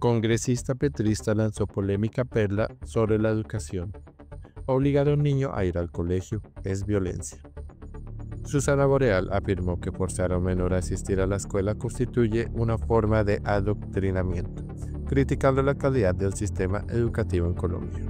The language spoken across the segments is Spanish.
Congresista petrista lanzó polémica perla sobre la educación. Obligar a un niño a ir al colegio es violencia. Susana Boreal afirmó que forzar a un menor a asistir a la escuela constituye una forma de adoctrinamiento, criticando la calidad del sistema educativo en Colombia.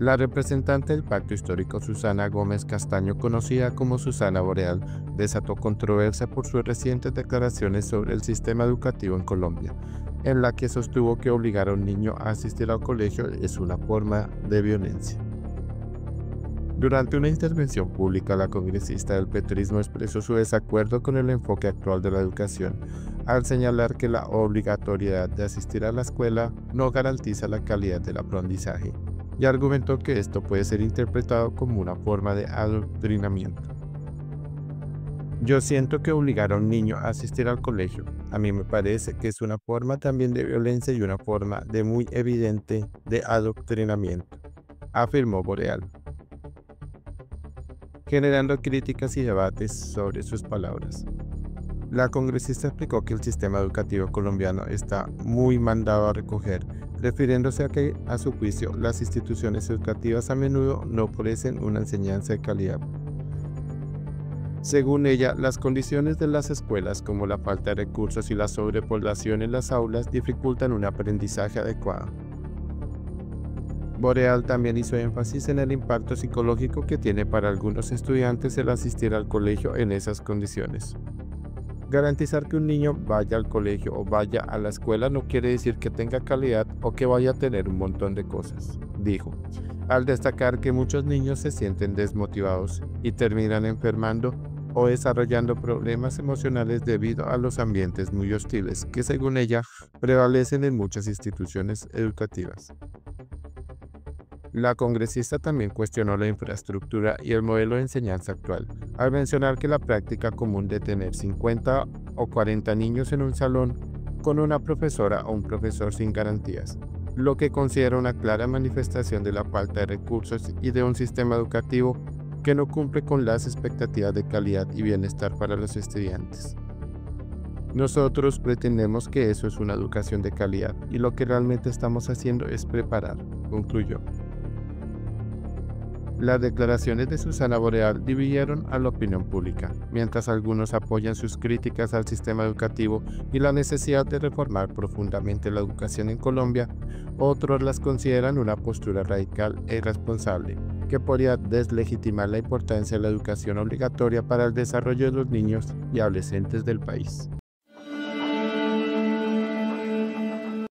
La representante del Pacto Histórico Susana Gómez Castaño, conocida como Susana Boreal, desató controversia por sus recientes declaraciones sobre el sistema educativo en Colombia, en la que sostuvo que obligar a un niño a asistir al colegio es una forma de violencia. Durante una intervención pública, la congresista del petrismo expresó su desacuerdo con el enfoque actual de la educación, al señalar que la obligatoriedad de asistir a la escuela no garantiza la calidad del aprendizaje, y argumentó que esto puede ser interpretado como una forma de adoctrinamiento. Yo siento que obligar a un niño a asistir al colegio, a mí me parece que es una forma también de violencia y una forma de muy evidente de adoctrinamiento, afirmó Boreal, generando críticas y debates sobre sus palabras. La congresista explicó que el sistema educativo colombiano está muy mandado a recoger, refiriéndose a que, a su juicio, las instituciones educativas a menudo no ofrecen una enseñanza de calidad. Según ella, las condiciones de las escuelas, como la falta de recursos y la sobrepoblación en las aulas, dificultan un aprendizaje adecuado. Boreal también hizo énfasis en el impacto psicológico que tiene para algunos estudiantes el asistir al colegio en esas condiciones. Garantizar que un niño vaya al colegio o vaya a la escuela no quiere decir que tenga calidad o que vaya a tener un montón de cosas, dijo, al destacar que muchos niños se sienten desmotivados y terminan enfermando o desarrollando problemas emocionales debido a los ambientes muy hostiles que según ella prevalecen en muchas instituciones educativas. La congresista también cuestionó la infraestructura y el modelo de enseñanza actual, al mencionar que la práctica común de tener 50 o 40 niños en un salón con una profesora o un profesor sin garantías, lo que considera una clara manifestación de la falta de recursos y de un sistema educativo que no cumple con las expectativas de calidad y bienestar para los estudiantes. Nosotros pretendemos que eso es una educación de calidad y lo que realmente estamos haciendo es preparar, concluyó. Las declaraciones de Susana Boreal dividieron a la opinión pública, mientras algunos apoyan sus críticas al sistema educativo y la necesidad de reformar profundamente la educación en Colombia, otros las consideran una postura radical e irresponsable, que podría deslegitimar la importancia de la educación obligatoria para el desarrollo de los niños y adolescentes del país.